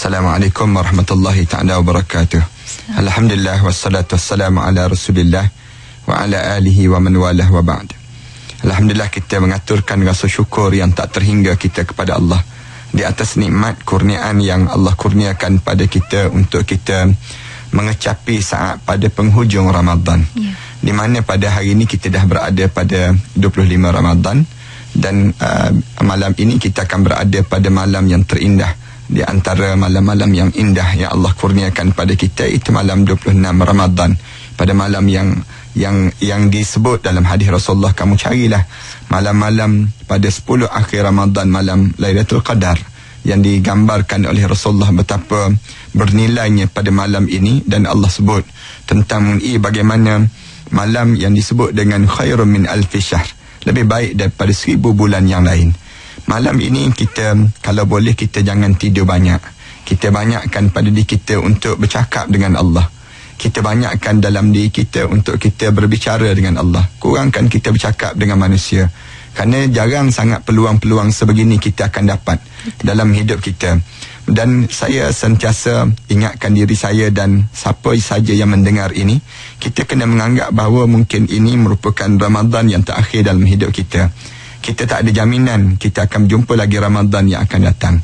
Assalamualaikum warahmatullahi taala wabarakatuh. Alhamdulillah wassalatu wassalamu ala Rasulillah wa ala alihi wa man walah wa ba'd. Alhamdulillah kita mengaturkan rasa syukur yang tak terhingga kita kepada Allah di atas nikmat kurniaan yang Allah kurniakan pada kita untuk kita mengecapi saat pada penghujung Ramadan. Yeah. Di mana pada hari ini kita dah berada pada 25 Ramadan dan uh, malam ini kita akan berada pada malam yang terindah di antara malam-malam yang indah yang Allah kurniakan pada kita itu malam 26 Ramadan. Pada malam yang yang yang disebut dalam hadis Rasulullah kamu carilah malam-malam pada 10 akhir Ramadan malam Lailatul Qadar yang digambarkan oleh Rasulullah betapa bernilainya pada malam ini. Dan Allah sebut tentang i bagaimana malam yang disebut dengan khairun min alfi syahr lebih baik daripada seribu bulan yang lain malam ini kita kalau boleh kita jangan tidur banyak. Kita banyakkan pada diri kita untuk bercakap dengan Allah. Kita banyakkan dalam diri kita untuk kita berbicara dengan Allah. Kurangkan kita bercakap dengan manusia. Kerana jarang sangat peluang-peluang sebegini kita akan dapat dalam hidup kita. Dan saya sentiasa ingatkan diri saya dan siapa saja yang mendengar ini, kita kena menganggap bahawa mungkin ini merupakan Ramadan yang terakhir dalam hidup kita kita tak ada jaminan kita akan jumpa lagi Ramadan yang akan datang.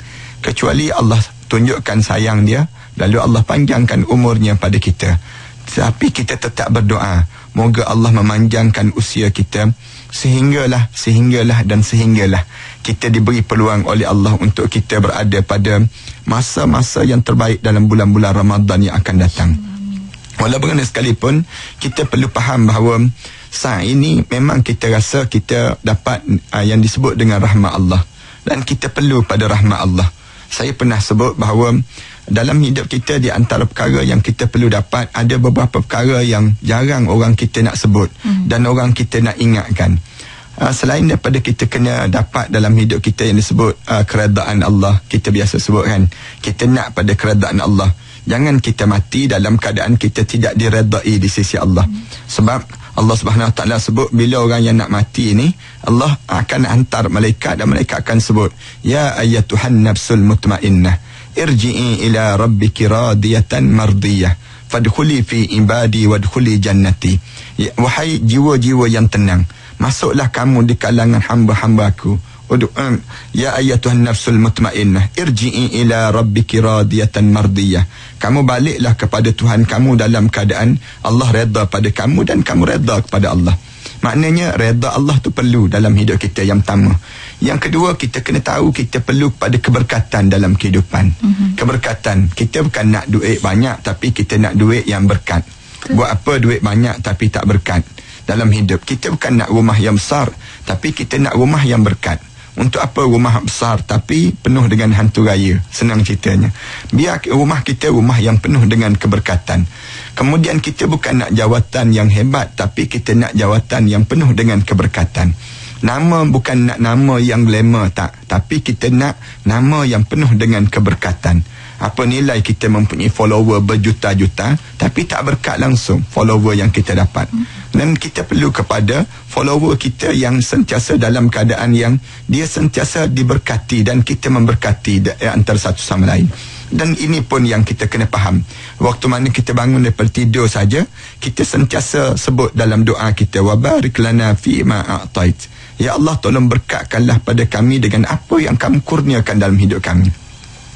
Kecuali Allah tunjukkan sayang dia lalu Allah panjangkan umurnya pada kita. Tapi kita tetap berdoa moga Allah memanjangkan usia kita. Sehinggalah sehinggalah dan sehinggalah kita diberi peluang oleh Allah untuk kita berada pada masa-masa yang terbaik dalam bulan-bulan Ramadan yang akan datang. Walaupun sekalipun kita perlu faham bahawa saat ini memang kita rasa kita dapat uh, yang disebut dengan rahmat Allah dan kita perlu pada rahmat Allah. Saya pernah sebut bahawa dalam hidup kita di antara perkara yang kita perlu dapat ada beberapa perkara yang jarang orang kita nak sebut hmm. dan orang kita nak ingatkan. Uh, selain daripada kita kena dapat dalam hidup kita yang disebut uh, keredaan Allah, kita biasa sebut kan, kita nak pada keredaan Allah. Jangan kita mati dalam keadaan kita tidak diredai di sisi Allah. Hmm. Sebab Allah Subhanahu Wa Taala sebut bila orang yang nak mati ini Allah akan hantar malaikat dan malaikat akan sebut ya ayyatuhan nafsul mutmainnah irji'i ila rabbiki radiyatan mardiyah fadkhuli fi ibadi wadkhuli jannati ya, wahai jiwa-jiwa yang tenang masuklah kamu di kalangan hamba-hambaku Udu'an ya ayyatuhan nafsul mutmainnah irji'i ila rabbiki radiyatan mardiyah. Kamu baliklah kepada Tuhan kamu dalam keadaan Allah redha pada kamu dan kamu redha kepada Allah. Maknanya redha Allah tu perlu dalam hidup kita yang pertama. Yang kedua kita kena tahu kita perlu pada keberkatan dalam kehidupan. Mm-hmm. keberkatan. Kita bukan nak duit banyak tapi kita nak duit yang berkat. Buat apa duit banyak tapi tak berkat? Dalam hidup kita bukan nak rumah yang besar tapi kita nak rumah yang berkat untuk apa rumah besar tapi penuh dengan hantu raya. Senang ceritanya. Biar rumah kita rumah yang penuh dengan keberkatan. Kemudian kita bukan nak jawatan yang hebat tapi kita nak jawatan yang penuh dengan keberkatan. Nama bukan nak nama yang glamour tak. Tapi kita nak nama yang penuh dengan keberkatan apa nilai kita mempunyai follower berjuta-juta tapi tak berkat langsung follower yang kita dapat. Dan kita perlu kepada follower kita yang sentiasa dalam keadaan yang dia sentiasa diberkati dan kita memberkati antara satu sama lain. Dan ini pun yang kita kena faham. Waktu mana kita bangun daripada tidur saja kita sentiasa sebut dalam doa kita wabarik lana fi ma a'tait. Ya Allah tolong berkatkanlah pada kami dengan apa yang kamu kurniakan dalam hidup kami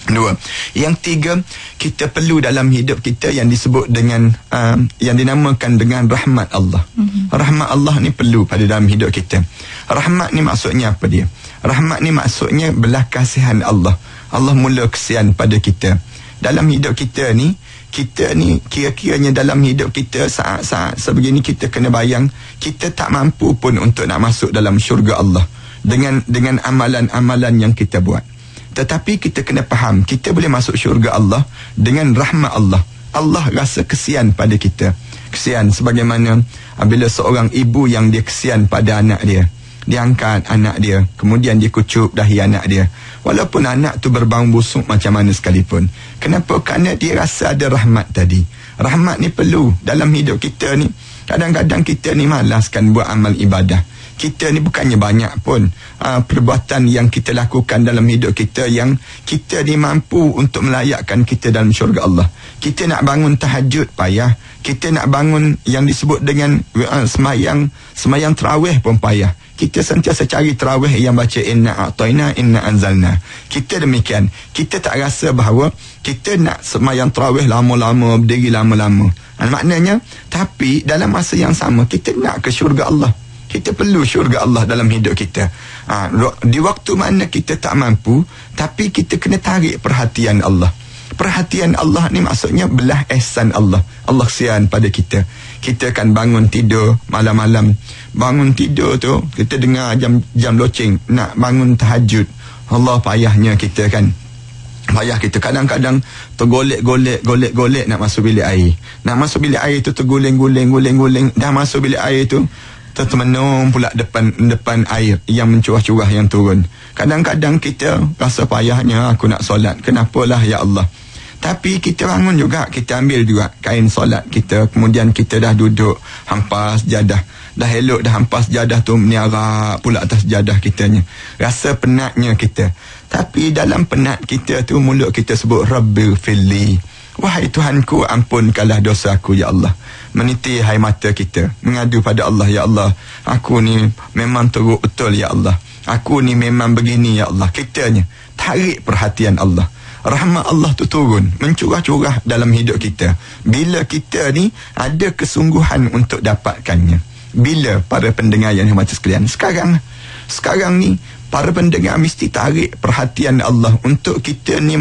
Dua. Yang tiga, kita perlu dalam hidup kita yang disebut dengan uh, yang dinamakan dengan rahmat Allah. Mm-hmm. Rahmat Allah ni perlu pada dalam hidup kita. Rahmat ni maksudnya apa dia? Rahmat ni maksudnya belah kasihan Allah. Allah mula kesian pada kita. Dalam hidup kita ni, kita ni kira-kiranya dalam hidup kita saat-saat sebegini kita kena bayang kita tak mampu pun untuk nak masuk dalam syurga Allah dengan dengan amalan-amalan yang kita buat. Tetapi kita kena faham, kita boleh masuk syurga Allah dengan rahmat Allah. Allah rasa kesian pada kita. Kesian sebagaimana bila seorang ibu yang dia kesian pada anak dia. Dia angkat anak dia, kemudian dia kucup dahi anak dia. Walaupun anak tu berbau busuk macam mana sekalipun. Kenapa? Kerana dia rasa ada rahmat tadi. Rahmat ni perlu dalam hidup kita ni. Kadang-kadang kita ni malaskan buat amal ibadah kita ni bukannya banyak pun uh, perbuatan yang kita lakukan dalam hidup kita yang kita ni mampu untuk melayakkan kita dalam syurga Allah. Kita nak bangun tahajud payah. Kita nak bangun yang disebut dengan uh, semayang semayang terawih pun payah. Kita sentiasa cari terawih yang baca inna a'tayna inna anzalna. Kita demikian. Kita tak rasa bahawa kita nak semayang terawih lama-lama, berdiri lama-lama. Uh, maknanya, tapi dalam masa yang sama, kita nak ke syurga Allah kita perlu syurga Allah dalam hidup kita. Ha, di waktu mana kita tak mampu, tapi kita kena tarik perhatian Allah. Perhatian Allah ni maksudnya belah ehsan Allah. Allah sian pada kita. Kita akan bangun tidur malam-malam. Bangun tidur tu, kita dengar jam jam loceng. Nak bangun tahajud. Allah payahnya kita kan. Payah kita kadang-kadang tergolek-golek, golek-golek nak masuk bilik air. Nak masuk bilik air tu terguling-guling, guling-guling. Dah masuk bilik air tu, termenung pula depan depan air yang mencurah-curah yang turun. Kadang-kadang kita rasa payahnya aku nak solat. Kenapalah ya Allah? Tapi kita bangun juga, kita ambil juga kain solat kita. Kemudian kita dah duduk hampas jadah. Dah elok dah hampas jadah tu meniara pula atas jadah kitanya. Rasa penatnya kita. Tapi dalam penat kita tu mulut kita sebut Rabbil Fili. Wahai Tuhanku ampunkanlah dosa aku ya Allah. Meniti hai mata kita mengadu pada Allah ya Allah. Aku ni memang teruk betul ya Allah. Aku ni memang begini ya Allah. Kitanya tarik perhatian Allah. Rahmat Allah tu turun mencurah-curah dalam hidup kita. Bila kita ni ada kesungguhan untuk dapatkannya. Bila para pendengar yang hormat sekalian sekarang sekarang ni para pendengar mesti tarik perhatian Allah untuk kita ni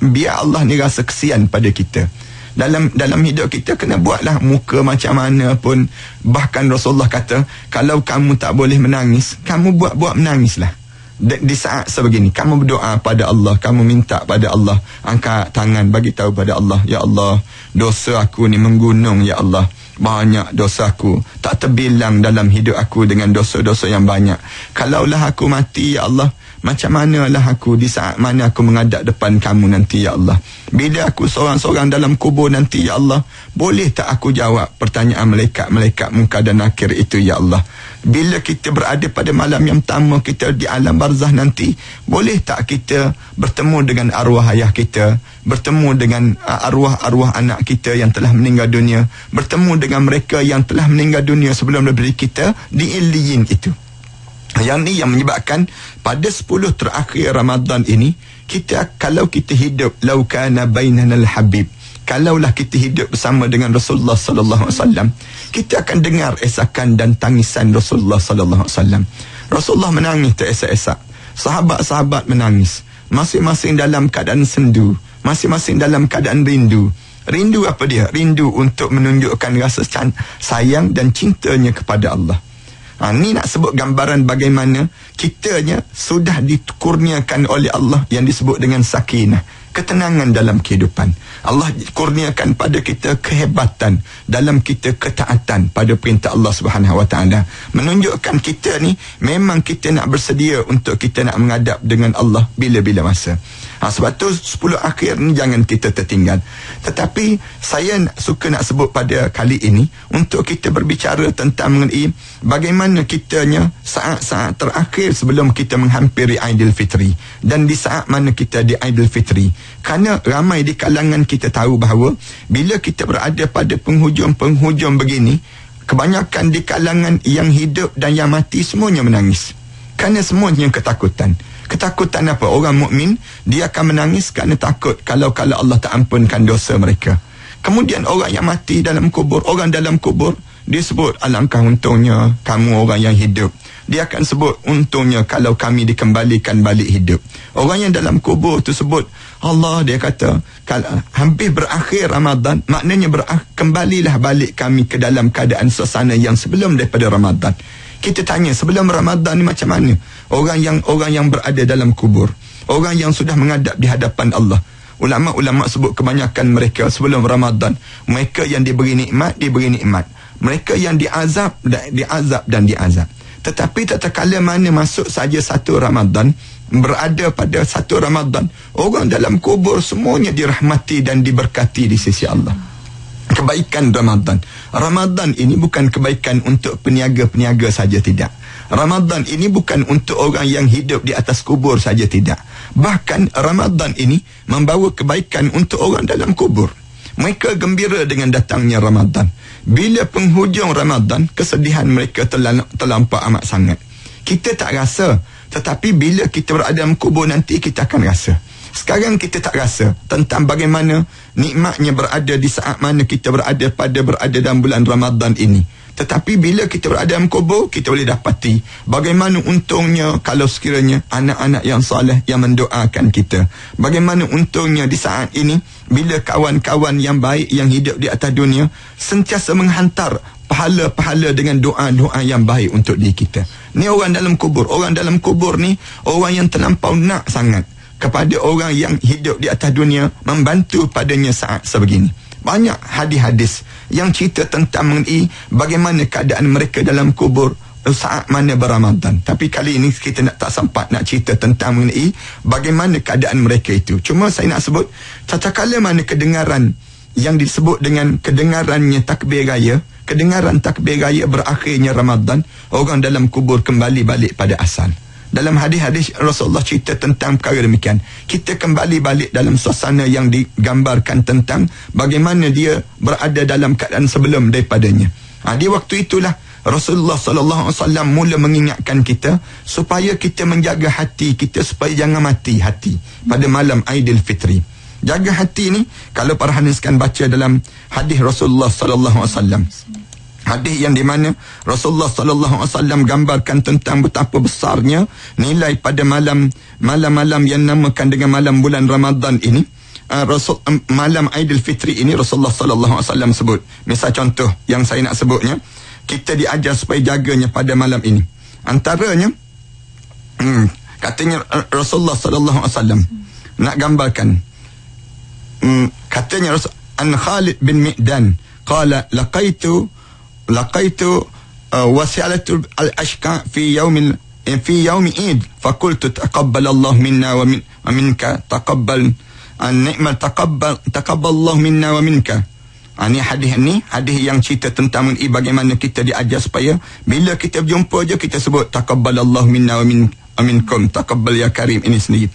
biar Allah ni rasa kesian pada kita. Dalam dalam hidup kita kena buatlah muka macam mana pun. Bahkan Rasulullah kata kalau kamu tak boleh menangis kamu buat-buat menangislah. Di, di saat sebegini kamu berdoa pada Allah kamu minta pada Allah angkat tangan bagi tahu pada Allah ya Allah dosa aku ni menggunung ya Allah banyak dosa aku tak terbilang dalam hidup aku dengan dosa-dosa yang banyak. Kalaulah aku mati ya Allah macam manalah aku di saat mana aku menghadap depan kamu nanti ya Allah. Bila aku seorang-seorang dalam kubur nanti ya Allah. Boleh tak aku jawab pertanyaan malaikat-malaikat muka dan akhir itu ya Allah. Bila kita berada pada malam yang pertama kita di alam barzah nanti. Boleh tak kita bertemu dengan arwah ayah kita. Bertemu dengan uh, arwah-arwah anak kita yang telah meninggal dunia. Bertemu dengan mereka yang telah meninggal dunia sebelum diberi kita di iliyin itu. Yang ni yang menyebabkan pada 10 terakhir Ramadan ini kita kalau kita hidup laukana bainana al-habib kalaulah kita hidup bersama dengan Rasulullah sallallahu alaihi wasallam kita akan dengar esakan dan tangisan Rasulullah sallallahu alaihi wasallam. Rasulullah menangis teresak-esak sahabat-sahabat menangis. Masing-masing dalam keadaan sendu. Masing-masing dalam keadaan rindu. Rindu apa dia? Rindu untuk menunjukkan rasa sayang dan cintanya kepada Allah Ha, ni nak sebut gambaran bagaimana kitanya sudah dikurniakan oleh Allah yang disebut dengan sakinah. Ketenangan dalam kehidupan. Allah kurniakan pada kita kehebatan dalam kita ketaatan pada perintah Allah Subhanahu Taala. Menunjukkan kita ni memang kita nak bersedia untuk kita nak menghadap dengan Allah bila-bila masa. Ha, sebab tu 10 akhir ni jangan kita tertinggal. Tetapi saya suka nak sebut pada kali ini untuk kita berbicara tentang mengenai bagaimana kitanya saat-saat terakhir sebelum kita menghampiri Aidilfitri dan di saat mana kita di Aidilfitri. Kerana ramai di kalangan kita tahu bahawa bila kita berada pada penghujung-penghujung begini, kebanyakan di kalangan yang hidup dan yang mati semuanya menangis. Kerana semuanya ketakutan. Ketakutan apa? Orang mukmin dia akan menangis kerana takut kalau kalau Allah tak ampunkan dosa mereka. Kemudian orang yang mati dalam kubur, orang dalam kubur, dia sebut alangkah untungnya kamu orang yang hidup. Dia akan sebut untungnya kalau kami dikembalikan balik hidup. Orang yang dalam kubur tu sebut Allah dia kata kalau hampir berakhir Ramadan maknanya berak, kembalilah balik kami ke dalam keadaan suasana yang sebelum daripada Ramadan. Kita tanya sebelum Ramadan ni macam mana? Orang yang orang yang berada dalam kubur. Orang yang sudah menghadap di hadapan Allah. Ulama-ulama sebut kebanyakan mereka sebelum Ramadan. Mereka yang diberi nikmat, diberi nikmat. Mereka yang diazab, diazab dan diazab. Tetapi tak kala mana masuk saja satu Ramadan, berada pada satu Ramadan, orang dalam kubur semuanya dirahmati dan diberkati di sisi Allah kebaikan Ramadan. Ramadan ini bukan kebaikan untuk peniaga-peniaga saja tidak. Ramadan ini bukan untuk orang yang hidup di atas kubur saja tidak. Bahkan Ramadan ini membawa kebaikan untuk orang dalam kubur. Mereka gembira dengan datangnya Ramadan. Bila penghujung Ramadan, kesedihan mereka terlampau amat sangat. Kita tak rasa. Tetapi bila kita berada dalam kubur nanti, kita akan rasa. Sekarang kita tak rasa tentang bagaimana nikmatnya berada di saat mana kita berada pada berada dalam bulan Ramadan ini. Tetapi bila kita berada dalam kubur, kita boleh dapati bagaimana untungnya kalau sekiranya anak-anak yang soleh yang mendoakan kita. Bagaimana untungnya di saat ini bila kawan-kawan yang baik yang hidup di atas dunia sentiasa menghantar pahala-pahala dengan doa-doa yang baik untuk diri kita. Ni orang dalam kubur. Orang dalam kubur ni orang yang terlampau nak sangat kepada orang yang hidup di atas dunia membantu padanya saat sebegini. Banyak hadis-hadis yang cerita tentang mengenai bagaimana keadaan mereka dalam kubur saat mana beramadan. Tapi kali ini kita nak tak sempat nak cerita tentang mengenai bagaimana keadaan mereka itu. Cuma saya nak sebut tatkala mana kedengaran yang disebut dengan kedengarannya takbir raya, kedengaran takbir raya berakhirnya Ramadan, orang dalam kubur kembali balik pada asal dalam hadis-hadis Rasulullah cerita tentang perkara demikian. Kita kembali balik dalam suasana yang digambarkan tentang bagaimana dia berada dalam keadaan sebelum daripadanya. Ha, di waktu itulah Rasulullah sallallahu alaihi wasallam mula mengingatkan kita supaya kita menjaga hati kita supaya jangan mati hati pada malam Aidilfitri. Jaga hati ni kalau para hadiskan baca dalam hadis Rasulullah sallallahu alaihi wasallam hadis yang di mana Rasulullah sallallahu alaihi wasallam gambarkan tentang betapa besarnya nilai pada malam malam-malam yang namakan dengan malam bulan Ramadan ini. Uh, Rasul um, malam Aidilfitri ini Rasulullah sallallahu alaihi wasallam sebut. Misal contoh yang saya nak sebutnya kita diajar supaya jaganya pada malam ini. Antaranya hmm, katanya Rasulullah sallallahu alaihi wasallam nak gambarkan hmm, katanya Rasul an Khalid bin Mi'dan qala laqaitu لقيت وسالة الأشقى في يوم في يوم عيد فقلت تقبل الله منا ومن ومنك تقبل النعمة تقبل تقبل الله منا ومنك ini hadis ni hadis yang cerita tentang mengenai bagaimana kita diajar supaya bila kita berjumpa je kita sebut taqabbalallahu minna wa min aminkum taqabbal ya karim ini sendiri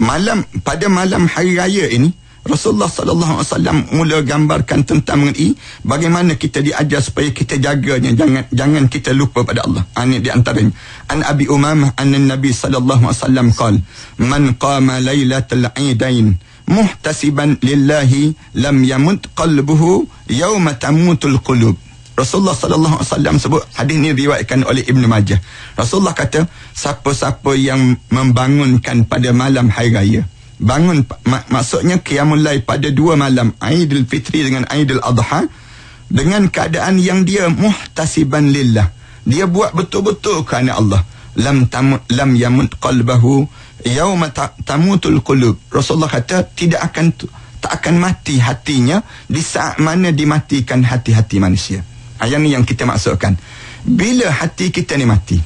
malam pada malam hari raya ini Rasulullah sallallahu alaihi wasallam mula gambarkan tentang mengenai bagaimana kita diajar supaya kita jaganya jangan jangan kita lupa pada Allah. Ini di antaranya. An Abi Umamah an Nabi sallallahu alaihi wasallam qala man qama lailatul aidain muhtasiban lillahi lam yamut qalbuhu yawma tamutul qulub. Rasulullah sallallahu alaihi wasallam sebut hadis ini diriwayatkan oleh Ibnu Majah. Rasulullah kata siapa-siapa yang membangunkan pada malam hari raya bangun mak, maksudnya qiyamul lail pada dua malam Aidil Fitri dengan Aidil Adha dengan keadaan yang dia muhtasiban lillah. Dia buat betul-betul kerana Allah. Lam tam, lam yamut qalbahu yauma tamutul qulub. Rasulullah kata tidak akan tak akan mati hatinya di saat mana dimatikan hati-hati manusia. Ayat ni yang kita maksudkan. Bila hati kita ni mati?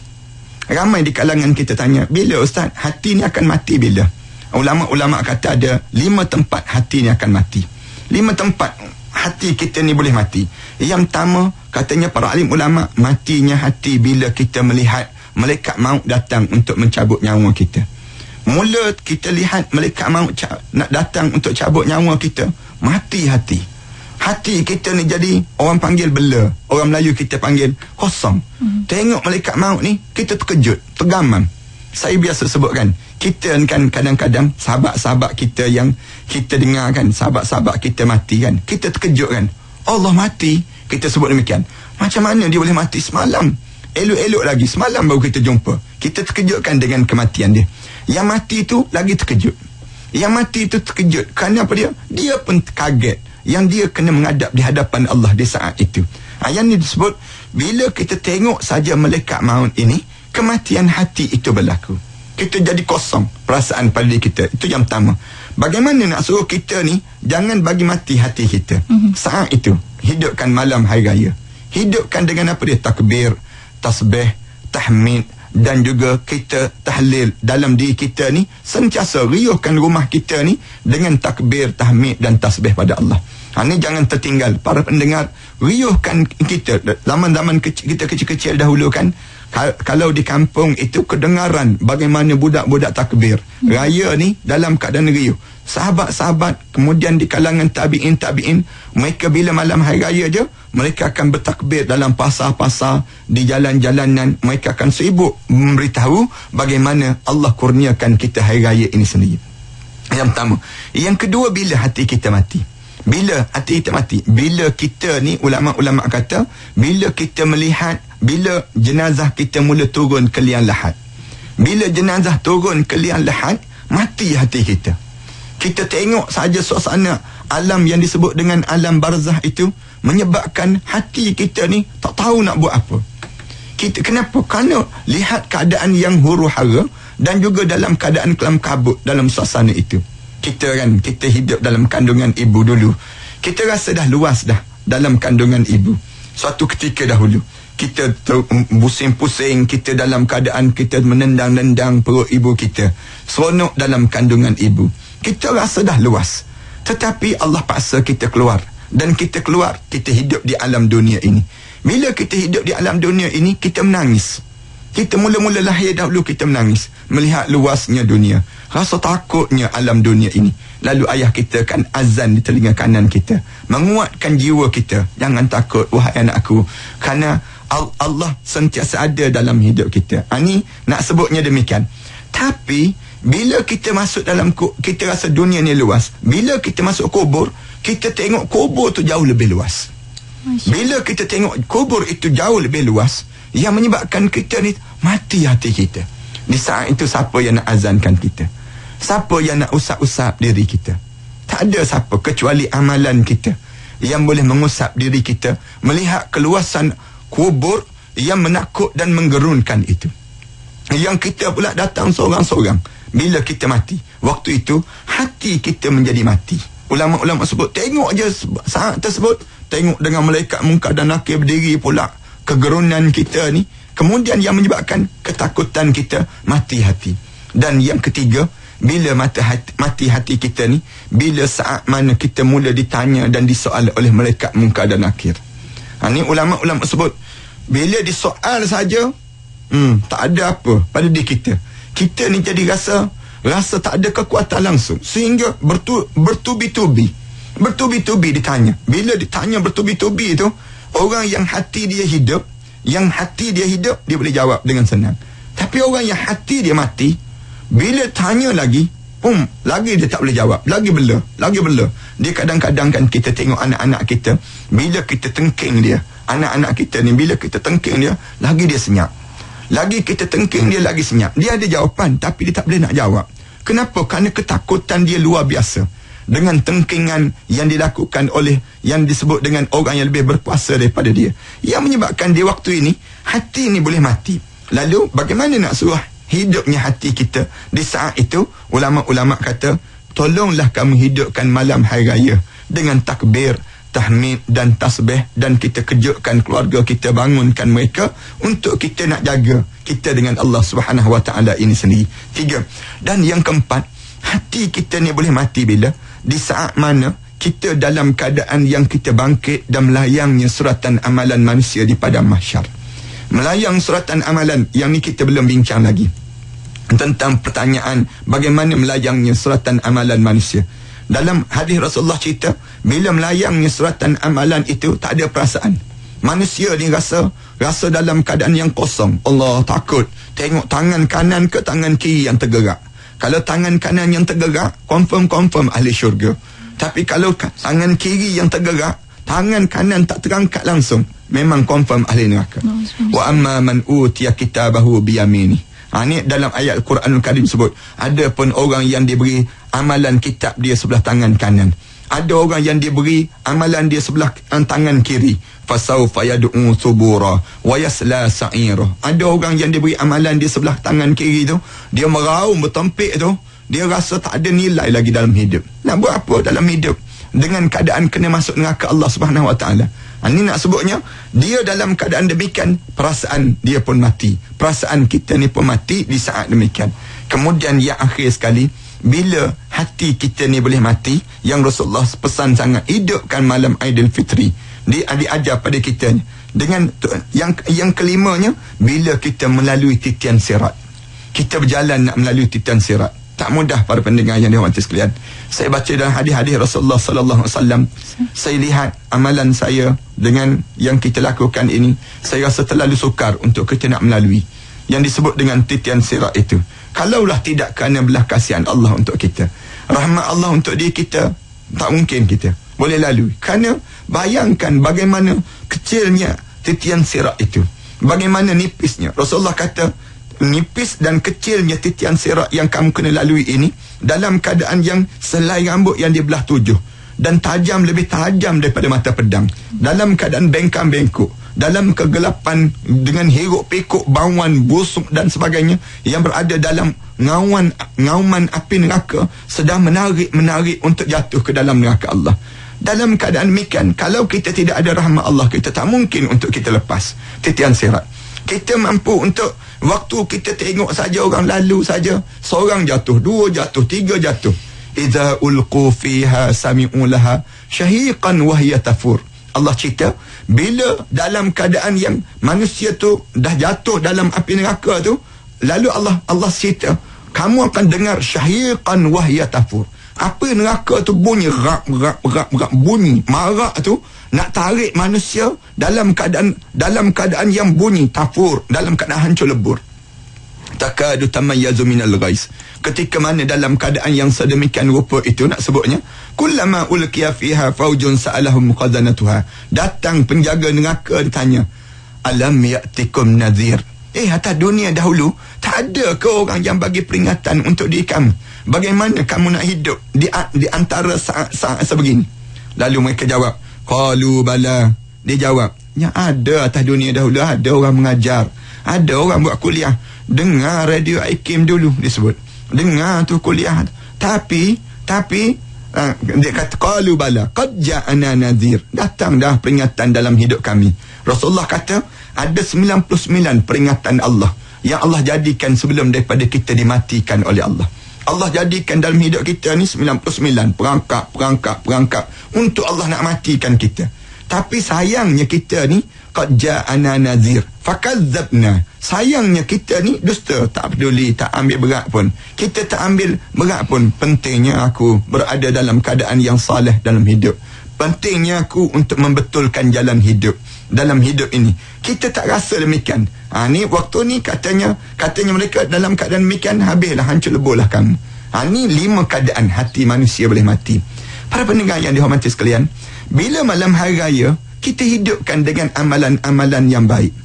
Ramai di kalangan kita tanya bila ustaz? Hati ni akan mati bila ulama-ulama kata ada lima tempat hati ni akan mati. Lima tempat hati kita ni boleh mati. Yang pertama, katanya para alim ulama, matinya hati bila kita melihat malaikat maut datang untuk mencabut nyawa kita. Mula kita lihat malaikat maut nak datang untuk cabut nyawa kita, mati hati. Hati kita ni jadi orang panggil bela. Orang Melayu kita panggil kosong. Hmm. Tengok malaikat maut ni, kita terkejut, tergamam. Saya biasa sebutkan, kita kan kadang-kadang sahabat-sahabat kita yang kita dengar kan sahabat-sahabat kita mati kan kita terkejut kan. Allah mati kita sebut demikian. Macam mana dia boleh mati? Semalam. Elok-elok lagi semalam baru kita jumpa. Kita terkejutkan dengan kematian dia. Yang mati itu lagi terkejut. Yang mati itu terkejut kerana apa dia? Dia pun kaget. Yang dia kena menghadap di hadapan Allah di saat itu. Ha, yang ini disebut bila kita tengok saja melekat maut ini kematian hati itu berlaku kita jadi kosong perasaan pada diri kita. Itu yang pertama. Bagaimana nak suruh kita ni jangan bagi mati hati kita. Mm-hmm. Saat itu hidupkan malam hari raya. Hidupkan dengan apa dia takbir, tasbih, tahmid, dan juga kita tahlil dalam diri kita ni sentiasa riuhkan rumah kita ni dengan takbir, tahmid dan tasbih pada Allah. Ha, ni jangan tertinggal para pendengar riuhkan kita zaman-zaman kecil, kita kecil-kecil dahulu kan kalau di kampung itu kedengaran bagaimana budak-budak takbir. Hmm. raya ni dalam keadaan riuh sahabat-sahabat kemudian di kalangan tabi'in tabi'in mereka bila malam hari raya je mereka akan bertakbir dalam pasar-pasar di jalan-jalanan. Mereka akan sibuk memberitahu bagaimana Allah kurniakan kita hari raya ini sendiri. Yang pertama. Yang kedua bila hati kita mati bila hati kita mati? Bila kita ni ulama-ulama kata bila kita melihat bila jenazah kita mula turun ke liang lahat. Bila jenazah turun ke liang lahat mati hati kita. Kita tengok saja suasana alam yang disebut dengan alam barzah itu menyebabkan hati kita ni tak tahu nak buat apa. Kita kenapa? Kerana lihat keadaan yang huru hara dan juga dalam keadaan kelam kabut dalam suasana itu kita kan kita hidup dalam kandungan ibu dulu. Kita rasa dah luas dah dalam kandungan ibu. Suatu ketika dahulu kita pusing-pusing kita dalam keadaan kita menendang-nendang perut ibu kita. Seronok dalam kandungan ibu. Kita rasa dah luas. Tetapi Allah paksa kita keluar. Dan kita keluar kita hidup di alam dunia ini. Bila kita hidup di alam dunia ini kita menangis kita mula-mula lahir dahulu kita menangis melihat luasnya dunia rasa takutnya alam dunia ini lalu ayah kita kan azan di telinga kanan kita menguatkan jiwa kita jangan takut wahai anakku kerana Allah sentiasa ada dalam hidup kita. Ini ha, nak sebutnya demikian. Tapi bila kita masuk dalam kita rasa dunia ni luas, bila kita masuk kubur, kita tengok kubur tu jauh lebih luas. Bila kita tengok kubur itu jauh lebih luas, yang menyebabkan kita ni mati hati kita. Di saat itu siapa yang nak azankan kita? Siapa yang nak usap-usap diri kita? Tak ada siapa kecuali amalan kita yang boleh mengusap diri kita melihat keluasan kubur yang menakut dan menggerunkan itu. Yang kita pula datang seorang-seorang bila kita mati. Waktu itu hati kita menjadi mati. Ulama-ulama sebut tengok je saat tersebut tengok dengan malaikat muka dan nakir berdiri pula kegerunan kita ni kemudian yang menyebabkan ketakutan kita mati hati. Dan yang ketiga bila mati hati, mati hati kita ni bila saat mana kita mula ditanya dan disoal oleh malaikat muka dan nakir. Ha, ni ulama-ulama sebut bila disoal saja hmm, tak ada apa pada diri kita. Kita ni jadi rasa rasa tak ada kekuatan langsung sehingga bertu, bertubi-tubi bertubi-tubi ditanya. Bila ditanya bertubi-tubi itu orang yang hati dia hidup, yang hati dia hidup dia boleh jawab dengan senang. Tapi orang yang hati dia mati bila tanya lagi Um, lagi dia tak boleh jawab. Lagi bela. Lagi bela. Dia kadang-kadang kan kita tengok anak-anak kita. Bila kita tengking dia. Anak-anak kita ni bila kita tengking dia. Lagi dia senyap. Lagi kita tengking dia lagi senyap. Dia ada jawapan tapi dia tak boleh nak jawab. Kenapa? Kerana ketakutan dia luar biasa. Dengan tengkingan yang dilakukan oleh yang disebut dengan orang yang lebih berkuasa daripada dia. Yang menyebabkan dia waktu ini hati ini boleh mati. Lalu bagaimana nak suruh hidupnya hati kita di saat itu ulama-ulama kata tolonglah kamu hidupkan malam hari raya dengan takbir tahmid dan tasbih dan kita kejutkan keluarga kita bangunkan mereka untuk kita nak jaga kita dengan Allah Subhanahu wa taala ini sendiri tiga dan yang keempat hati kita ni boleh mati bila di saat mana kita dalam keadaan yang kita bangkit dan melayangnya suratan amalan manusia di padang mahsyar. Melayang suratan amalan yang ni kita belum bincang lagi. Tentang pertanyaan bagaimana melayangnya suratan amalan manusia. Dalam hadis Rasulullah cerita bila melayangnya suratan amalan itu tak ada perasaan. Manusia ni rasa rasa dalam keadaan yang kosong. Allah takut. Tengok tangan kanan ke tangan kiri yang tergerak kalau tangan kanan yang tergerak confirm-confirm ahli syurga tapi kalau tangan kiri yang tergerak tangan kanan tak terangkat langsung memang confirm ahli neraka. Wa amma man utiya kitabahu bi yamini. Ha, ini dalam ayat Al-Quran Al-Karim sebut. Ada pun orang yang diberi amalan kitab dia sebelah tangan kanan. Ada orang yang diberi amalan dia sebelah tangan kiri. Fasawfa yadu'u subura wa yasla sa'ira. Ada orang yang diberi amalan dia sebelah tangan kiri tu. Dia meraung bertempik tu. Dia rasa tak ada nilai lagi dalam hidup. Nak buat apa dalam hidup? dengan keadaan kena masuk neraka Allah Subhanahu Wa Taala. Ini nak sebutnya dia dalam keadaan demikian perasaan dia pun mati. Perasaan kita ni pun mati di saat demikian. Kemudian yang akhir sekali bila hati kita ni boleh mati yang Rasulullah pesan sangat hidupkan malam Aidilfitri. Dia diajar pada kita dengan yang yang kelimanya bila kita melalui titian sirat. Kita berjalan nak melalui titian sirat tak mudah para pendengar yang dihormati sekalian. Saya baca dalam hadis-hadis Rasulullah sallallahu alaihi wasallam, saya lihat amalan saya dengan yang kita lakukan ini, saya rasa terlalu sukar untuk kita nak melalui yang disebut dengan titian sirat itu. Kalaulah tidak kerana belah kasihan Allah untuk kita, rahmat Allah untuk dia kita, tak mungkin kita boleh lalui. Kerana bayangkan bagaimana kecilnya titian sirat itu. Bagaimana nipisnya. Rasulullah kata, nipis dan kecilnya titian serak yang kamu kena lalui ini dalam keadaan yang selai rambut yang di belah tujuh dan tajam lebih tajam daripada mata pedang dalam keadaan bengkam bengkok dalam kegelapan dengan hiruk pikuk bauan busuk dan sebagainya yang berada dalam ngawan ngauman api neraka sedang menarik menarik untuk jatuh ke dalam neraka Allah. Dalam keadaan demikian kalau kita tidak ada rahmat Allah kita tak mungkin untuk kita lepas. Titian serat kita mampu untuk waktu kita tengok saja orang lalu saja seorang jatuh dua jatuh tiga jatuh. Idza ulqu fiha sami'u laha syahiqan wa hiya tafur Allah cerita bila dalam keadaan yang manusia tu dah jatuh dalam api neraka tu lalu Allah Allah cerita kamu akan dengar syahiqan wa hiya tafur. Apa neraka tu bunyi rak rak rak rak bunyi marak tu nak tarik manusia dalam keadaan dalam keadaan yang bunyi tafur dalam keadaan hancur lebur takadu tamayyazu minal ghais. Ketika mana dalam keadaan yang sedemikian rupa itu nak sebutnya kullama ulqiya fiha faujun sa'alahum khazanatuha. Datang penjaga neraka ditanya alam ya'tikum nadhir? Eh atas dunia dahulu tak ada ke orang yang bagi peringatan untuk diri kamu? Bagaimana kamu nak hidup di, di antara saat-saat sebegini? Lalu mereka jawab Qalu bala. Dia jawab, ya ada atas dunia dahulu ada orang mengajar. Ada orang buat kuliah. Dengar radio Aikim dulu disebut. Dengar tu kuliah. Tapi, tapi uh, dia kata qalu bala. Qad ja'ana nadhir. Datang dah peringatan dalam hidup kami. Rasulullah kata ada 99 peringatan Allah yang Allah jadikan sebelum daripada kita dimatikan oleh Allah. Allah jadikan dalam hidup kita ni 99 perangkap, perangkap, perangkap untuk Allah nak matikan kita. Tapi sayangnya kita ni qad ja'ana nazir fakadzabna. Sayangnya kita ni dusta, tak peduli, tak ambil berat pun. Kita tak ambil berat pun. Pentingnya aku berada dalam keadaan yang saleh dalam hidup. Pentingnya aku untuk membetulkan jalan hidup dalam hidup ini. Kita tak rasa demikian. Ha, ni waktu ni katanya katanya mereka dalam keadaan demikian habislah hancur leburlah kamu. Ha, ni lima keadaan hati manusia boleh mati. Para pendengar yang dihormati sekalian, bila malam hari raya kita hidupkan dengan amalan-amalan yang baik.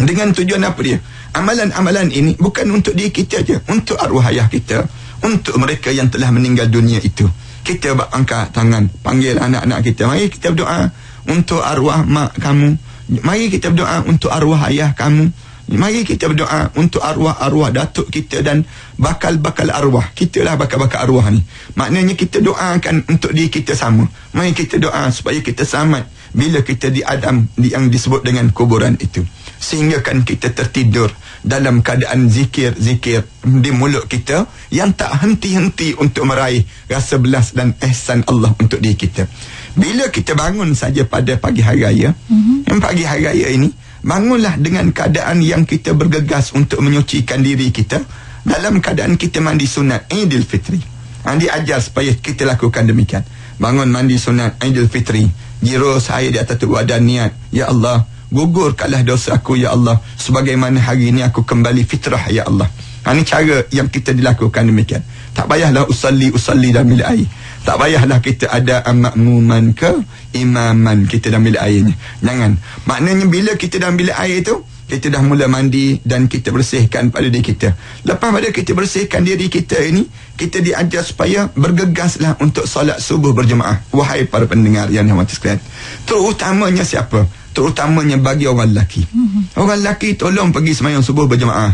Dengan tujuan apa dia? Amalan-amalan ini bukan untuk diri kita aja, untuk arwah ayah kita, untuk mereka yang telah meninggal dunia itu. Kita angkat tangan, panggil anak-anak kita, mari kita berdoa untuk arwah mak kamu. Mari kita berdoa untuk arwah ayah kamu. Mari kita berdoa untuk arwah-arwah datuk kita dan bakal-bakal arwah. Kita lah bakal-bakal arwah ni. Maknanya kita doakan untuk diri kita sama. Mari kita doa supaya kita selamat bila kita di Adam yang disebut dengan kuburan itu. Sehingga kan kita tertidur dalam keadaan zikir-zikir di mulut kita yang tak henti-henti untuk meraih rasa belas dan ihsan Allah untuk diri kita. Bila kita bangun saja pada pagi hari raya, mm-hmm. yang pagi hari raya ini, bangunlah dengan keadaan yang kita bergegas untuk menyucikan diri kita dalam keadaan kita mandi sunat Idul Fitri. Andi ajar supaya kita lakukan demikian. Bangun mandi sunat Idul Fitri. Jiro saya di atas tubuh dan niat. Ya Allah, gugurkanlah dosa aku ya Allah. Sebagaimana hari ini aku kembali fitrah ya Allah. Ini cara yang kita dilakukan demikian. Tak payahlah usalli-usalli dalam milik air. Tak payahlah kita ada makmuman ke imaman kita dalam bilik airnya. Jangan. Maknanya bila kita dalam bilik air itu, kita dah mula mandi dan kita bersihkan pada diri kita. Lepas pada kita bersihkan diri kita ini, kita diajar supaya bergegaslah untuk solat subuh berjemaah. Wahai para pendengar yang dihormati sekalian. Terutamanya siapa? Terutamanya bagi orang lelaki. Mhm. Orang lelaki tolong pergi semayang subuh berjemaah.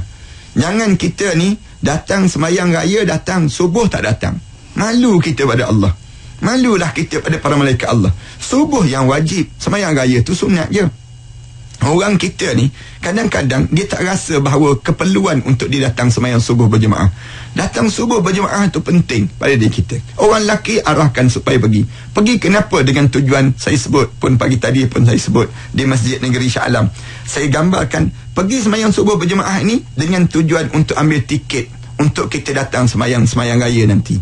Jangan kita ni datang semayang raya datang, subuh tak datang. Malu kita pada Allah. Malulah kita pada para malaikat Allah. Subuh yang wajib, semayang raya tu sunat je. Orang kita ni kadang-kadang dia tak rasa bahawa keperluan untuk dia datang semayang subuh berjemaah. Datang subuh berjemaah tu penting pada diri kita. Orang lelaki arahkan supaya pergi. Pergi kenapa dengan tujuan saya sebut pun pagi tadi pun saya sebut di Masjid Negeri Shah Alam. Saya gambarkan pergi semayang subuh berjemaah ni dengan tujuan untuk ambil tiket untuk kita datang semayang-semayang raya nanti.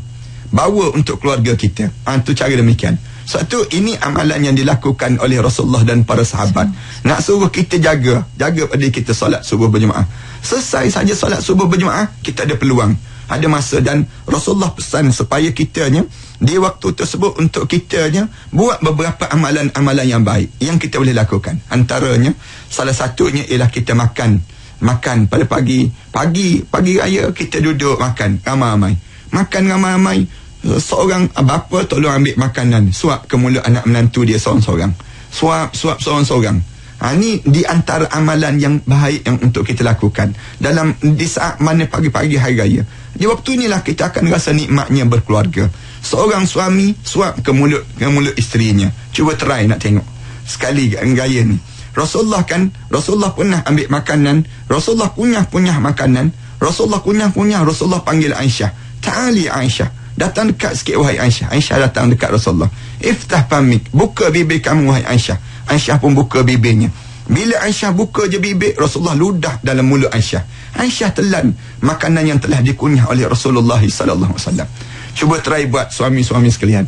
Bawa untuk keluarga kita. Ha, itu cara demikian. Satu ini amalan yang dilakukan oleh Rasulullah dan para sahabat. Nak suruh kita jaga, jaga pada kita solat subuh berjemaah. Selesai saja solat subuh berjemaah, kita ada peluang. Ada masa dan Rasulullah pesan supaya kitanya di waktu tersebut untuk kitanya buat beberapa amalan-amalan yang baik yang kita boleh lakukan. Antaranya salah satunya ialah kita makan makan pada pagi pagi pagi raya kita duduk makan ramai-ramai makan ramai-ramai seorang bapa tolong ambil makanan. Suap ke mulut anak menantu dia seorang-seorang. Suap suap seorang-seorang. Ha, ini di antara amalan yang baik yang untuk kita lakukan. Dalam di saat mana pagi-pagi hari raya. Di waktu inilah kita akan rasa nikmatnya berkeluarga. Seorang suami suap ke mulut ke mulut isterinya. Cuba try nak tengok. Sekali raya ni. Rasulullah kan Rasulullah pernah ambil makanan. Rasulullah punya-punya makanan. Rasulullah punya-punya Rasulullah panggil Aisyah. Ta'ali Aisyah Datang dekat sikit wahai Aisyah. Aisyah datang dekat Rasulullah. Iftah pamik. Buka bibir kamu wahai Aisyah. Aisyah pun buka bibirnya. Bila Aisyah buka je bibir, Rasulullah ludah dalam mulut Aisyah. Aisyah telan makanan yang telah dikunyah oleh Rasulullah wasallam. Cuba try buat suami-suami sekalian.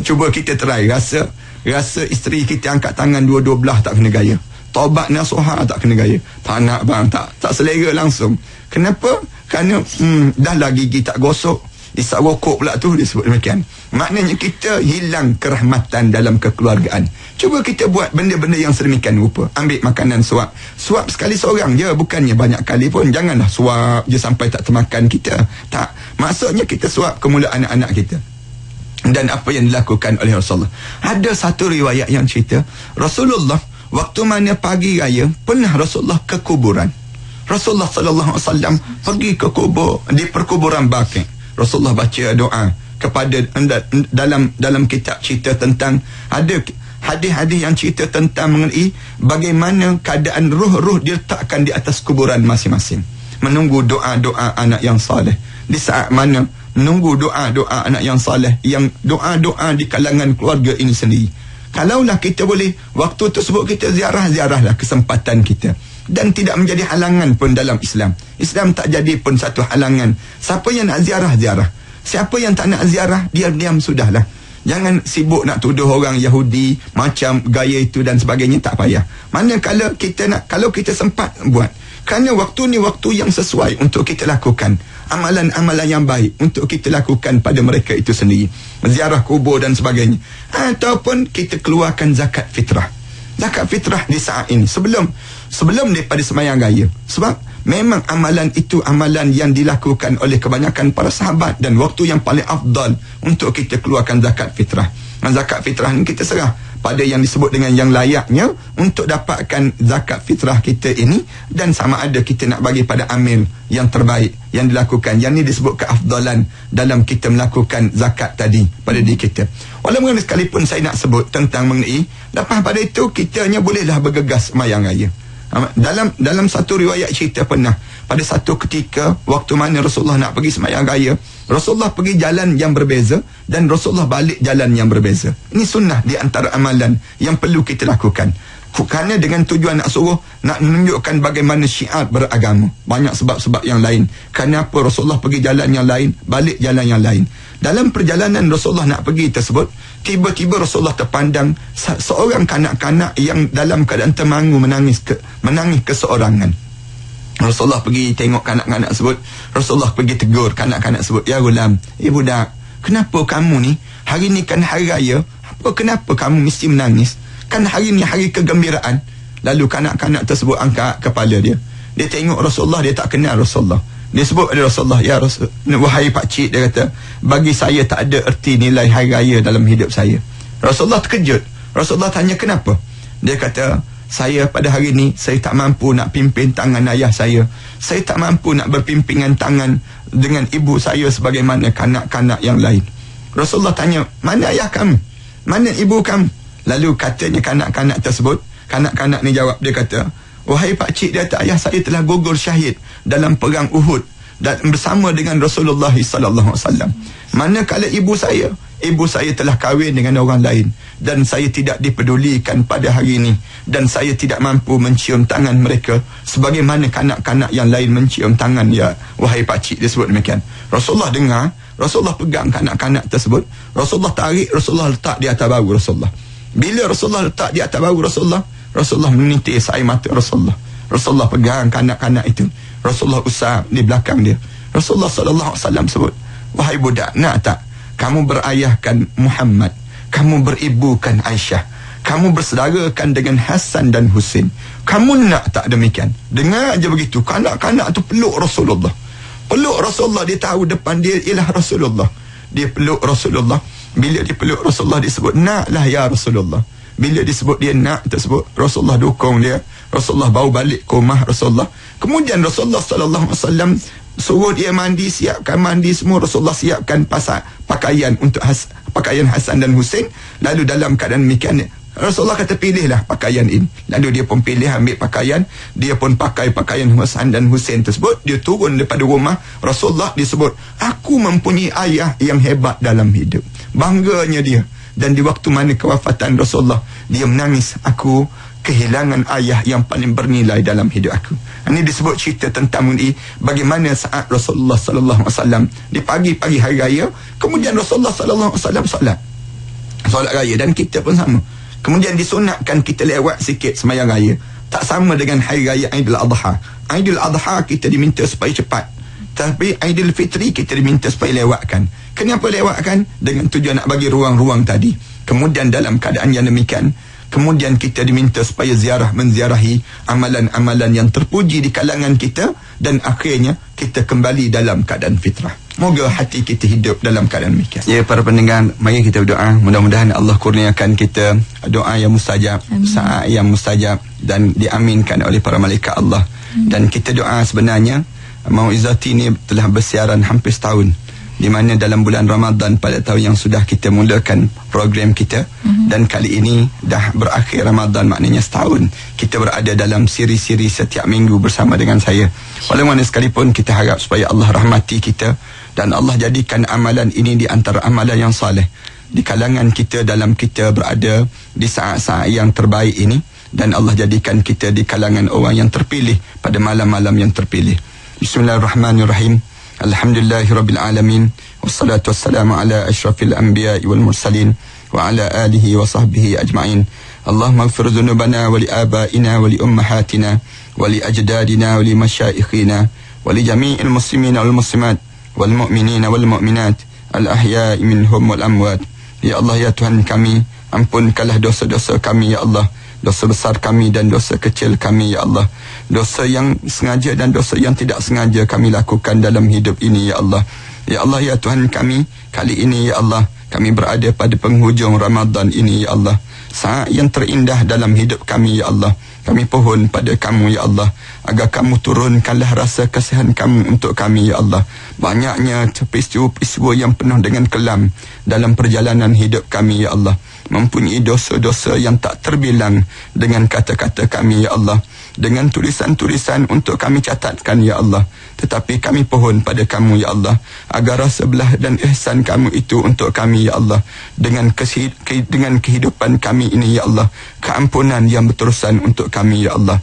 Cuba kita try rasa rasa isteri kita angkat tangan dua-dua belah tak kena gaya. Tobat nasuha tak kena gaya. Tak nak bang, tak tak selera langsung. Kenapa? Kerana hmm, dah lah gigi tak gosok, Isap rokok pula tu disebut demikian. Maknanya kita hilang kerahmatan dalam kekeluargaan. Cuba kita buat benda-benda yang sedemikian rupa. Ambil makanan suap. Suap sekali seorang je. Bukannya banyak kali pun. Janganlah suap je sampai tak termakan kita. Tak. Maksudnya kita suap ke mulut anak-anak kita. Dan apa yang dilakukan oleh Rasulullah. Ada satu riwayat yang cerita. Rasulullah waktu mana pagi raya pernah Rasulullah ke kuburan. Rasulullah sallallahu alaihi wasallam pergi ke kubur di perkuburan Baqi'. Rasulullah baca doa kepada dalam dalam kitab cerita tentang ada hadis-hadis yang cerita tentang mengenai bagaimana keadaan ruh-ruh diletakkan di atas kuburan masing-masing. Menunggu doa-doa anak yang saleh. Di saat mana menunggu doa-doa anak yang saleh yang doa-doa di kalangan keluarga ini sendiri. Kalaulah kita boleh waktu tersebut kita ziarah-ziarahlah kesempatan kita dan tidak menjadi halangan pun dalam Islam. Islam tak jadi pun satu halangan. Siapa yang nak ziarah, ziarah. Siapa yang tak nak ziarah, diam-diam sudahlah. Jangan sibuk nak tuduh orang Yahudi macam gaya itu dan sebagainya tak payah. Mana kalau kita nak kalau kita sempat buat. Kerana waktu ni waktu yang sesuai untuk kita lakukan amalan-amalan yang baik untuk kita lakukan pada mereka itu sendiri. Ziarah kubur dan sebagainya. Ataupun kita keluarkan zakat fitrah. Zakat fitrah di saat ini sebelum sebelum daripada semayang raya. Sebab memang amalan itu amalan yang dilakukan oleh kebanyakan para sahabat dan waktu yang paling afdal untuk kita keluarkan zakat fitrah. Dan zakat fitrah ini kita serah pada yang disebut dengan yang layaknya untuk dapatkan zakat fitrah kita ini dan sama ada kita nak bagi pada amil yang terbaik yang dilakukan. Yang ini disebut keafdalan dalam kita melakukan zakat tadi pada diri kita. Walaupun sekalipun saya nak sebut tentang mengenai lepas pada itu kita hanya bolehlah bergegas mayang raya dalam dalam satu riwayat cerita pernah pada satu ketika waktu mana Rasulullah nak pergi semayang raya Rasulullah pergi jalan yang berbeza dan Rasulullah balik jalan yang berbeza. Ini sunnah di antara amalan yang perlu kita lakukan kerana dengan tujuan nak suruh nak menunjukkan bagaimana syiar beragama. Banyak sebab-sebab yang lain. Kerana apa? Rasulullah pergi jalan yang lain balik jalan yang lain. Dalam perjalanan Rasulullah nak pergi tersebut tiba-tiba Rasulullah terpandang seorang kanak-kanak yang dalam keadaan termangu menangis ke, menangis keseorangan. Rasulullah pergi tengok kanak-kanak tersebut. Rasulullah pergi tegur kanak-kanak tersebut. Ya gulam eh budak kenapa kamu ni? Hari ni kan hari raya. Apa kenapa kamu mesti menangis kan hari ni hari kegembiraan. Lalu kanak-kanak tersebut angkat kepala dia. Dia tengok Rasulullah dia tak kenal Rasulullah. Dia sebut pada Rasulullah Ya Rasul Wahai Pak Cik Dia kata Bagi saya tak ada erti nilai hari raya Dalam hidup saya. Rasulullah terkejut. Rasulullah tanya kenapa? Dia kata Saya pada hari ini Saya tak mampu nak pimpin tangan ayah saya. Saya tak mampu nak berpimpingan tangan Dengan ibu saya Sebagaimana kanak-kanak yang lain. Rasulullah tanya mana ayah kamu? Mana ibu kamu lalu katanya kanak-kanak tersebut kanak-kanak ni jawab dia kata wahai pak cik dia kata ayah saya telah gugur syahid dalam perang Uhud dan bersama dengan Rasulullah sallallahu alaihi wasallam. Manakala ibu saya ibu saya telah kahwin dengan orang lain dan saya tidak dipedulikan pada hari ini dan saya tidak mampu mencium tangan mereka sebagaimana kanak-kanak yang lain mencium tangan ya wahai pak cik dia sebut demikian. Rasulullah dengar Rasulullah pegang kanak-kanak tersebut. Rasulullah tarik Rasulullah letak di atas bahu Rasulullah bila Rasulullah letak di atas bahu Rasulullah Rasulullah menitis air mata Rasulullah. Rasulullah pegang kanak-kanak itu. Rasulullah usap di belakang dia. Rasulullah sallallahu alaihi wasallam sebut wahai budak nak tak kamu berayahkan Muhammad? Kamu beribukan Aisyah? Kamu bersaudarakan dengan Hasan dan Husin kamu nak tak demikian? Dengar aja begitu kanak-kanak tu peluk Rasulullah. Peluk Rasulullah dia tahu depan dia ialah Rasulullah. Dia peluk Rasulullah bila dia peluk Rasulullah disebut naklah ya Rasulullah bila disebut dia nak tersebut Rasulullah dukung dia Rasulullah bawa balik ke rumah Rasulullah kemudian Rasulullah sallallahu alaihi wasallam suruh dia mandi siapkan mandi semua Rasulullah siapkan pasal pakaian untuk has, pakaian Hasan dan Husain lalu dalam keadaan demikian Rasulullah kata pilihlah pakaian ini. Lalu dia pun pilih ambil pakaian. Dia pun pakai pakaian Hasan dan Hussein tersebut. Dia turun daripada rumah. Rasulullah disebut, aku mempunyai ayah yang hebat dalam hidup. Bangganya dia. Dan di waktu mana kewafatan Rasulullah, dia menangis. Aku kehilangan ayah yang paling bernilai dalam hidup aku. Ini disebut cerita tentang ini bagaimana saat Rasulullah sallallahu alaihi wasallam di pagi-pagi hari raya, kemudian Rasulullah sallallahu alaihi wasallam solat. Solat raya dan kita pun sama. Kemudian disunatkan kita lewat sikit semayang raya. Tak sama dengan hari raya Aidil Adha. Aidil Adha kita diminta supaya cepat. Tapi Aidil Fitri kita diminta supaya lewatkan. Kenapa lewatkan? Dengan tujuan nak bagi ruang-ruang tadi. Kemudian dalam keadaan yang demikian, kemudian kita diminta supaya ziarah menziarahi amalan-amalan yang terpuji di kalangan kita dan akhirnya kita kembali dalam keadaan fitrah. Moga hati kita hidup dalam keadaan demikian. Ya para pendengar, mari kita berdoa. Mudah-mudahan Allah kurniakan kita doa yang mustajab, saat yang mustajab dan diaminkan oleh para malaikat Allah. Amin. Dan kita doa sebenarnya Mauizati ini telah bersiaran hampir setahun. Di mana dalam bulan Ramadan pada tahun yang sudah kita mulakan program kita. Mm-hmm. dan kali ini dah berakhir Ramadan maknanya setahun kita berada dalam siri-siri setiap minggu bersama dengan saya. Walau mana sekalipun kita harap supaya Allah rahmati kita dan Allah jadikan amalan ini di antara amalan yang saleh. Di kalangan kita dalam kita berada di saat-saat yang terbaik ini dan Allah jadikan kita di kalangan orang yang terpilih pada malam-malam yang terpilih Bismillahirrahmanirrahim. Alhamdulillahirrabbilalamin. Wassalatu wassalamu ala ashrafil anbiya wal mursalin. Wa ala alihi wa sahbihi ajma'in. Allahumma gfir zunubana wa li abaina wa li ummahatina wa li ajdadina wa li masyaikhina wa li jami'il muslimin wal muslimat wal mu'minina wal mu'minat al ahya'i minhum wal amwat. Ya Allah ya Tuhan kami, ampunkanlah dosa-dosa kami ya Allah dosa besar kami dan dosa kecil kami ya Allah. Dosa yang sengaja dan dosa yang tidak sengaja kami lakukan dalam hidup ini ya Allah. Ya Allah ya Tuhan kami kali ini ya Allah kami berada pada penghujung Ramadan ini ya Allah. Saat yang terindah dalam hidup kami ya Allah. Kami pohon pada kamu ya Allah. Agar kamu turunkanlah rasa kasihan kamu untuk kami ya Allah. Banyaknya peristiwa-peristiwa yang penuh dengan kelam dalam perjalanan hidup kami ya Allah mempunyai dosa-dosa yang tak terbilang dengan kata-kata kami ya Allah. Dengan tulisan-tulisan untuk kami catatkan ya Allah. Tetapi kami pohon pada kamu ya Allah. Agar rasa belah dan ihsan kamu itu untuk kami ya Allah. Dengan dengan kehidupan kami ini ya Allah. Keampunan yang berterusan untuk kami ya Allah.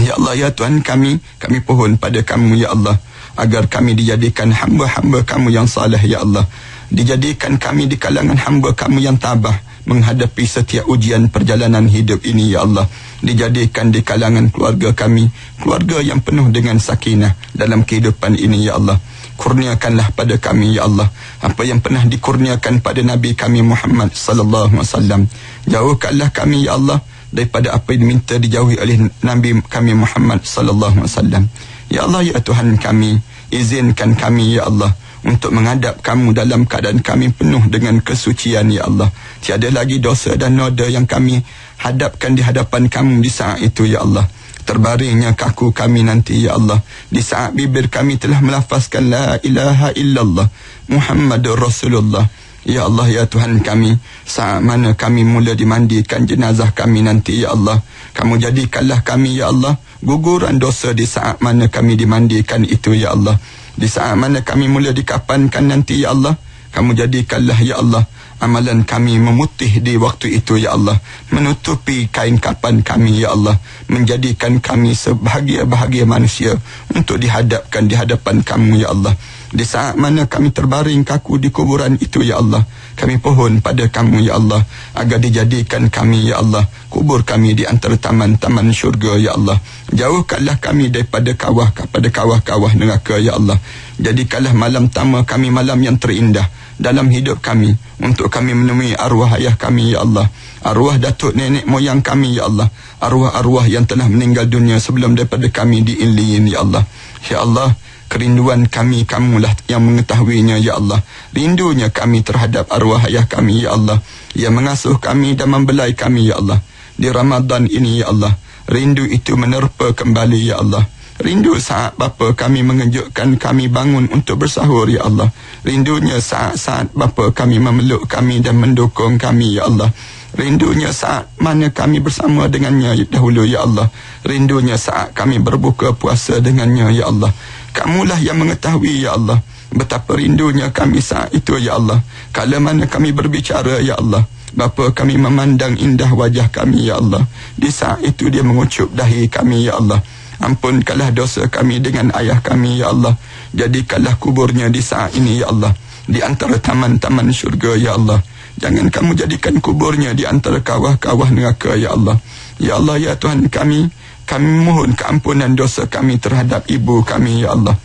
Ya Allah ya Tuhan kami kami pohon pada kamu ya Allah. Agar kami dijadikan hamba-hamba kamu yang saleh ya Allah. Dijadikan kami di kalangan hamba kamu yang tabah menghadapi setiap ujian perjalanan hidup ini ya Allah. Dijadikan di kalangan keluarga kami keluarga yang penuh dengan sakinah dalam kehidupan ini ya Allah. Kurniakanlah pada kami ya Allah. Apa yang pernah dikurniakan pada nabi kami Muhammad sallallahu alaihi wasallam. Jauhkanlah kami ya Allah daripada apa yang diminta dijauhi oleh nabi kami Muhammad sallallahu alaihi wasallam. Ya Allah ya Tuhan kami izinkan kami ya Allah untuk menghadap kamu dalam keadaan kami penuh dengan kesucian ya Allah. Tiada lagi dosa dan noda yang kami hadapkan di hadapan kamu di saat itu ya Allah. Terbaringnya kaku kami nanti ya Allah. Di saat bibir kami telah melafazkan la ilaha illallah Muhammadur Rasulullah. Ya Allah ya Tuhan kami saat mana kami mula dimandikan jenazah kami nanti ya Allah kamu jadikanlah kami ya Allah guguran dosa di saat mana kami dimandikan itu ya Allah di saat mana kami mula dikapankan nanti ya Allah kamu jadikanlah ya Allah amalan kami memutih di waktu itu ya Allah. Menutupi kain kapan kami ya Allah. Menjadikan kami sebahagia-bahagia manusia untuk dihadapkan di hadapan kamu ya Allah. Di saat mana kami terbaring kaku di kuburan itu ya Allah kami pohon pada kamu ya Allah agar dijadikan kami ya Allah kubur kami di antara taman-taman syurga ya Allah. Jauhkanlah kami daripada kawah kepada kawah-kawah neraka ya Allah. Jadikanlah malam tama kami malam yang terindah dalam hidup kami untuk kami menemui arwah ayah kami ya Allah. Arwah datuk nenek moyang kami ya Allah. Arwah-arwah yang telah meninggal dunia sebelum daripada kami di ya Allah. Ya Allah kerinduan kami kamulah yang mengetahuinya ya Allah. Rindunya kami terhadap arwah ayah kami ya Allah. Yang mengasuh kami dan membelai kami ya Allah. Di Ramadan ini ya Allah rindu itu menerpa kembali ya Allah Rindu saat bapa kami mengejutkan kami bangun untuk bersahur, Ya Allah. Rindunya saat-saat bapa kami memeluk kami dan mendukung kami, Ya Allah. Rindunya saat mana kami bersama dengannya dahulu, Ya Allah. Rindunya saat kami berbuka puasa dengannya, Ya Allah. Kamulah yang mengetahui, Ya Allah. Betapa rindunya kami saat itu, Ya Allah. Kala mana kami berbicara, Ya Allah. Bapa kami memandang indah wajah kami, Ya Allah. Di saat itu dia mengucup dahi kami, Ya Allah. Ampunkanlah dosa kami dengan ayah kami, Ya Allah. Jadikanlah kuburnya di saat ini, Ya Allah. Di antara taman-taman syurga, Ya Allah. Jangan kamu jadikan kuburnya di antara kawah-kawah neraka, Ya Allah. Ya Allah, Ya Tuhan kami. Kami mohon keampunan dosa kami terhadap ibu kami, Ya Allah.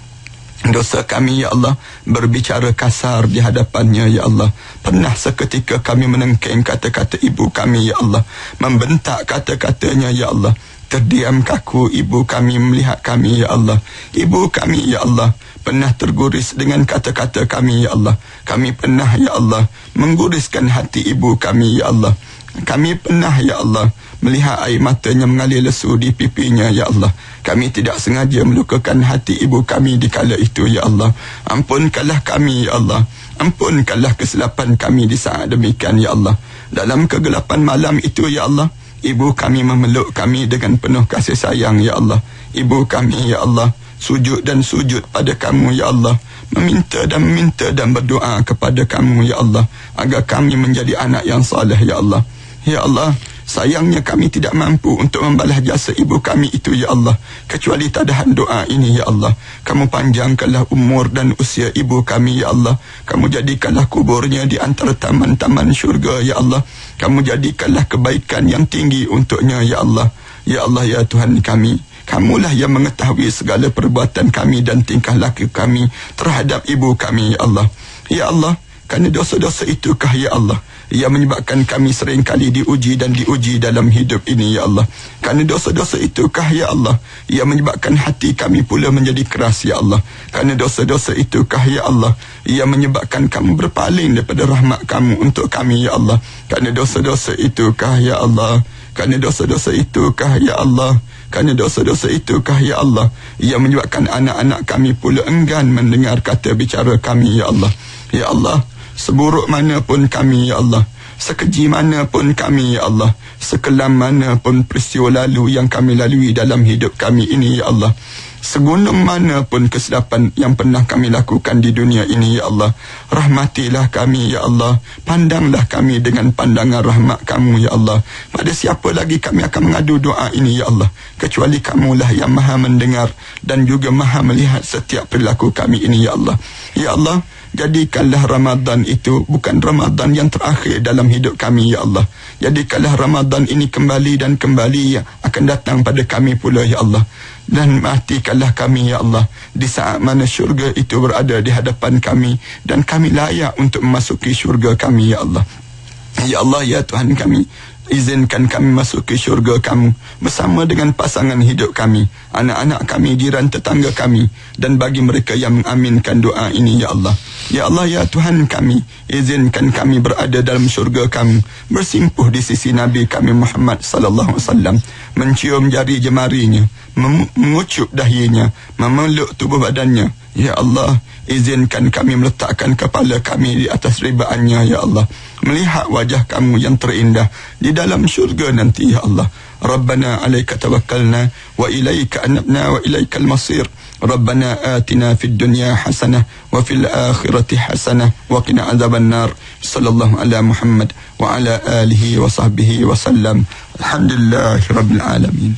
Dosa kami, Ya Allah, berbicara kasar di hadapannya, Ya Allah. Pernah seketika kami menengking kata-kata ibu kami, Ya Allah. Membentak kata-katanya, Ya Allah. Terdiam kaku ibu kami melihat kami ya Allah. Ibu kami ya Allah pernah terguris dengan kata-kata kami ya Allah. Kami pernah ya Allah mengguriskan hati ibu kami ya Allah. Kami pernah ya Allah melihat air matanya mengalir lesu di pipinya ya Allah. Kami tidak sengaja melukakan hati ibu kami di kala itu ya Allah. Ampunkanlah kami ya Allah. Ampunkanlah kesilapan kami di saat demikian ya Allah. Dalam kegelapan malam itu ya Allah. Ibu kami memeluk kami dengan penuh kasih sayang, Ya Allah. Ibu kami, Ya Allah, sujud dan sujud pada kamu, Ya Allah. Meminta dan meminta dan berdoa kepada kamu, Ya Allah. Agar kami menjadi anak yang saleh, Ya Allah. Ya Allah, sayangnya kami tidak mampu untuk membalas jasa ibu kami itu, Ya Allah. Kecuali tadahan doa ini, Ya Allah. Kamu panjangkanlah umur dan usia ibu kami, Ya Allah. Kamu jadikanlah kuburnya di antara taman-taman syurga, Ya Allah. Kamu jadikanlah kebaikan yang tinggi untuknya, Ya Allah. Ya Allah, Ya Tuhan kami. Kamulah yang mengetahui segala perbuatan kami dan tingkah laku kami terhadap ibu kami, Ya Allah. Ya Allah, kerana dosa-dosa itukah, Ya Allah, yang menyebabkan kami sering kali diuji dan diuji dalam hidup ini, Ya Allah. Kerana dosa-dosa itukah, Ya Allah, yang menyebabkan hati kami pula menjadi keras, Ya Allah. Kerana dosa-dosa itukah, Ya Allah, yang menyebabkan kami berpaling daripada rahmat kamu untuk kami, Ya Allah. Kerana dosa-dosa itukah, Ya Allah, kerana dosa-dosa itukah, Ya Allah, kerana dosa-dosa itukah, Ya Allah, yang menyebabkan anak-anak kami pula enggan mendengar kata bicara kami, Ya Allah. Ya Allah, seburuk mana pun kami ya Allah. Sekeji mana pun kami ya Allah. Sekelam mana pun peristiwa lalu yang kami lalui dalam hidup kami ini ya Allah. Segunung mana pun kesilapan yang pernah kami lakukan di dunia ini ya Allah. Rahmatilah kami ya Allah. Pandanglah kami dengan pandangan rahmat kamu ya Allah. Pada siapa lagi kami akan mengadu doa ini ya Allah? Kecuali kamulah yang maha mendengar dan juga maha melihat setiap perilaku kami ini ya Allah. Ya Allah jadikanlah Ramadan itu bukan Ramadan yang terakhir dalam hidup kami ya Allah. Jadikanlah Ramadan ini kembali dan kembali ya, akan datang pada kami pula ya Allah. Dan matikanlah kami ya Allah di saat mana syurga itu berada di hadapan kami dan kami layak untuk memasuki syurga kami ya Allah. Ya Allah ya Tuhan kami Izinkan kami masuk ke syurga kamu bersama dengan pasangan hidup kami, anak-anak kami, jiran tetangga kami dan bagi mereka yang mengaminkan doa ini ya Allah. Ya Allah ya Tuhan kami, izinkan kami berada dalam syurga kamu, bersimpuh di sisi Nabi kami Muhammad sallallahu alaihi wasallam, mencium jari jemarinya, mengucup dahinya, memeluk tubuh badannya. Ya Allah, izinkan kami meletakkan kepala kami di atas ribaannya ya Allah melihat wajah kamu yang terindah di dalam syurga nanti ya Allah Rabbana alaika tawakkalna wa ilaika anabna wa ilaika al-masir ربنا آتنا في الدنيا حسنة وفي الآخرة حسنة وقنا عذاب النار صلى الله على محمد وعلى آله وصحبه وسلم الحمد لله رب العالمين